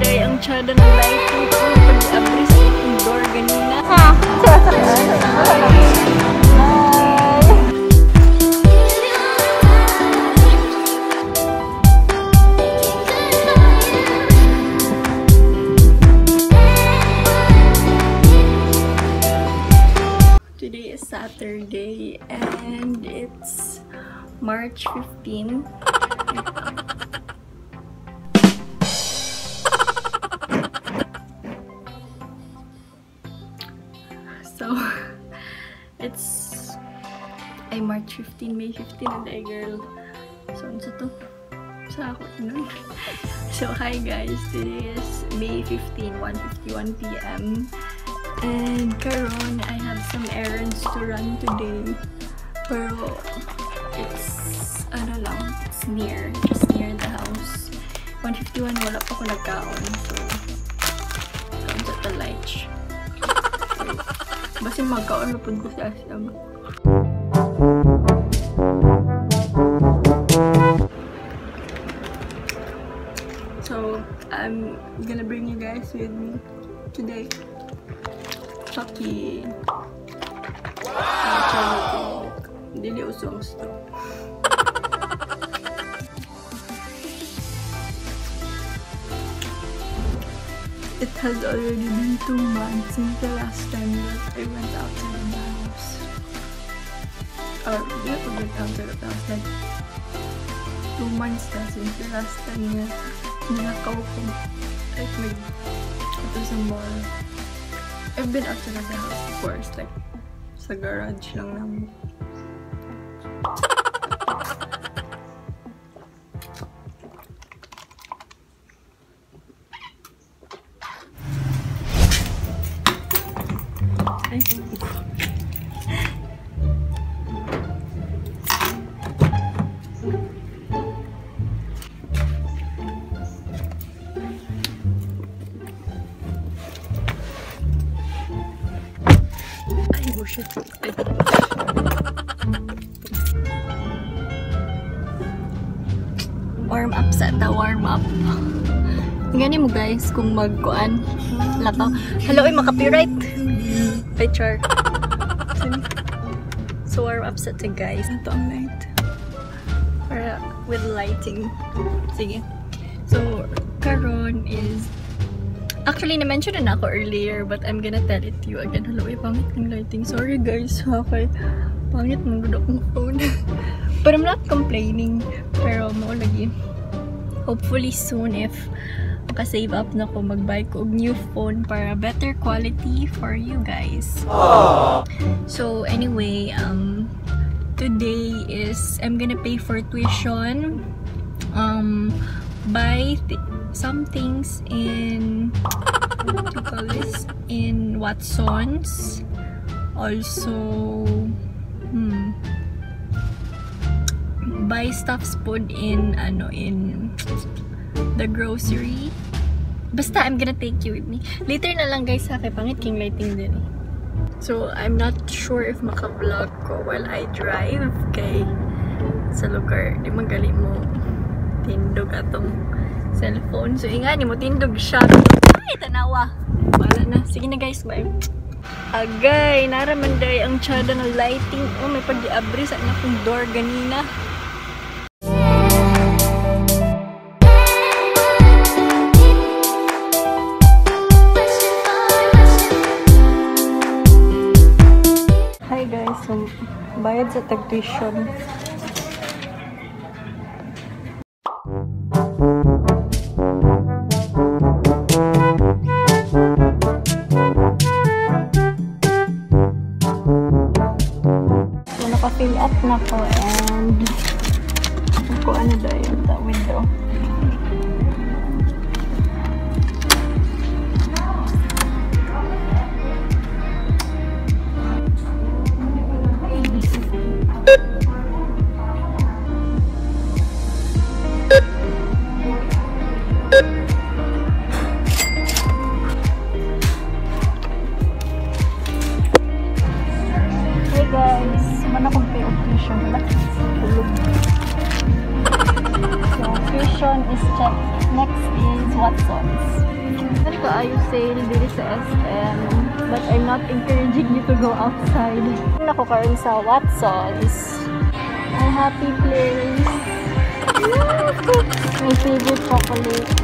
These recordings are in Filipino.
day ang tsada ng lighting ko pag-abris yung door ganina. Ha? Today is Saturday and it's March 15. Ay March 15, May 15 and ay girl. So, ano sa to? Sa ako nun. So, hi guys. Today is May 15, 1.51 p.m. And karon, I have some errands to run today. Pero, it's, ano lang, it's near. Just near the house. 151, wala pa ko nagkaon. So, so, sa the light. Basta magkaon na po ko sa asyam. I'm gonna bring you guys with me today. Chucky. Wow! Dili usong. It has already been two months since the last time that I went outside of the house. Or, yeah, we went outside of the house. Like, two months since the last time na nilakaw ko. Like, may, ito sa mall. I've been outside of the house before. It's like, sa garage lang namin. Warm up sa ta, warm up. Gani mo guys, kung magkuan. Lakaw. Hello, ay makapiright. Ay, char. So, warm up sa ta guys. Ito ang light. Para with lighting. Sige. So, karon is Actually, na-mention na ako earlier, but I'm gonna tell it to you again. Hello, eh, pangit ng lighting. Sorry guys, okay. Pangit ng gudo kong phone. but I'm not complaining. Pero, mo lagi. Hopefully soon, if makasave up na ko, mag-buy ko new phone para better quality for you guys. So, anyway, um, today is, I'm gonna pay for tuition. Um, buy th some things in what you call this? In Watsons. Also hmm buy stuffs food in ano in the grocery. Basta I'm gonna take you with me. Later na lang guys ha kay pangit king lighting din eh. so I'm not sure if maka-vlog ko while I drive kay sa lugar. Di magali mo tindog atong cellphone. So, inga mo tindog siya. Ay, tanawa. Wala na. Sige na guys, bye. Agay, naraman day ang tsada ng lighting. Oh, may pag-diabri sa akong door ganina. Hi guys, so bayad sa tag-tuition. Hey guys, mana kong pay tuition wala. Tulog. So, is checked. Next is Watson's. Ano ka ayo sale dito sa SM, but I'm not encouraging you to go outside. Ako karon sa Watson's. My happy place. My favorite chocolate.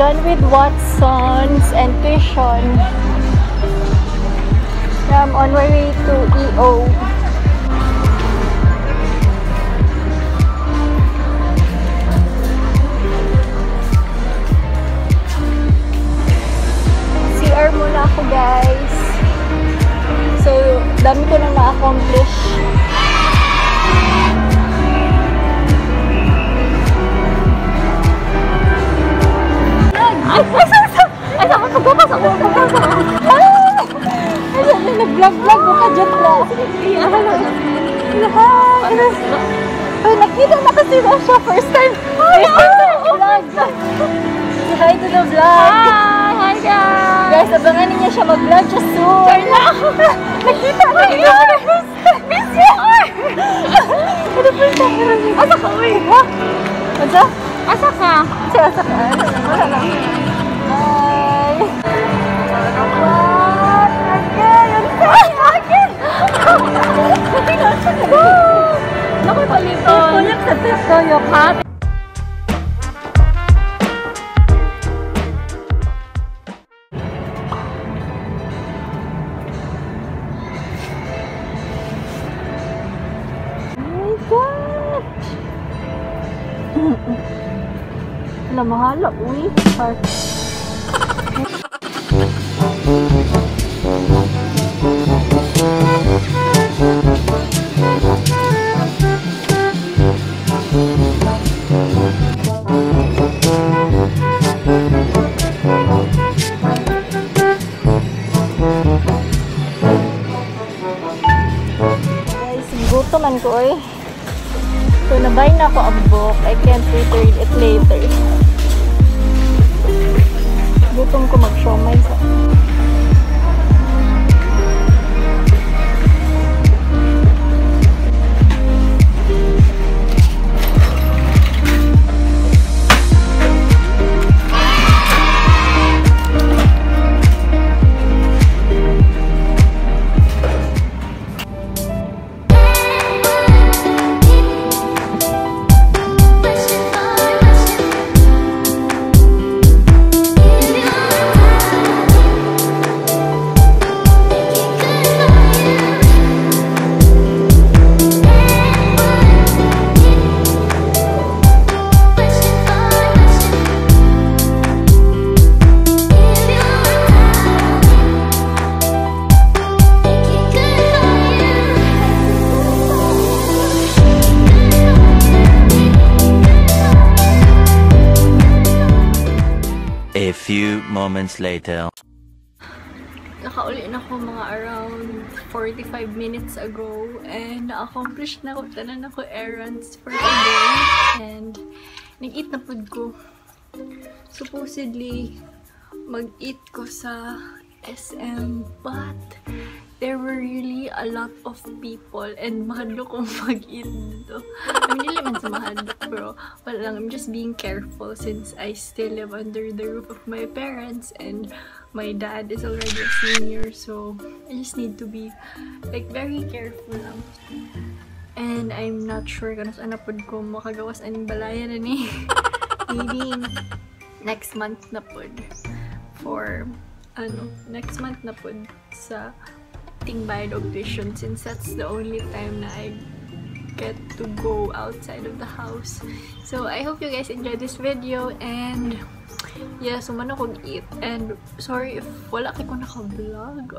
Done with Watson's and tuition. I'm on my way to EO. CR muna ako guys. So, dami ko nang na-accomplish. Ay, ay, ay, ay, ay, saan ka pagkakas ako? Ay, ay, ay, nag-vlog-vlog ko ka dyan na. Ay, hello. Hi. Ay, nakita na kasi na siya first time. Ay, vlog. Say hi to the vlog. Hi, hi guys. Guys, abangan ninyo siya mag-vlog siya soon. Carla. Nakita na niya. Miss you. Ano po siya? Asa ka, uy? Ha? Asa? Asa ka? Si asa ka? Wala lang. Hi. What? Again! Yun ka! Again! Buti na siya ka. Naku, palito. Kulit sa tito yung hat. Oh Mahala. Uy, park. Guys, gutom man ko eh. So, nabay na ako ang book. I can't return it later. Gutom ko mag-shomay sa... A few moments later. Nakauli na ako mga around 45 minutes ago and na-accomplish na ko tanan ako errands for today and nag-eat na food ko. Supposedly, mag-eat ko sa SM but there were really a lot of people and mahadlo kong mag-eat dito. I mean, hindi sa mahadlo pero wala lang. I'm just being careful since I still live under the roof of my parents and my dad is already a senior so I just need to be like very careful lang. And I'm not sure kung saan na pod ko makagawas aning balaya na ni. Maybe next month na pod for ano, next month na pod sa ting bayad og tuition since that's the only time na I get to go outside of the house. So, I hope you guys enjoyed this video and yeah, sumano kong eat. And sorry if wala kay ko naka-vlog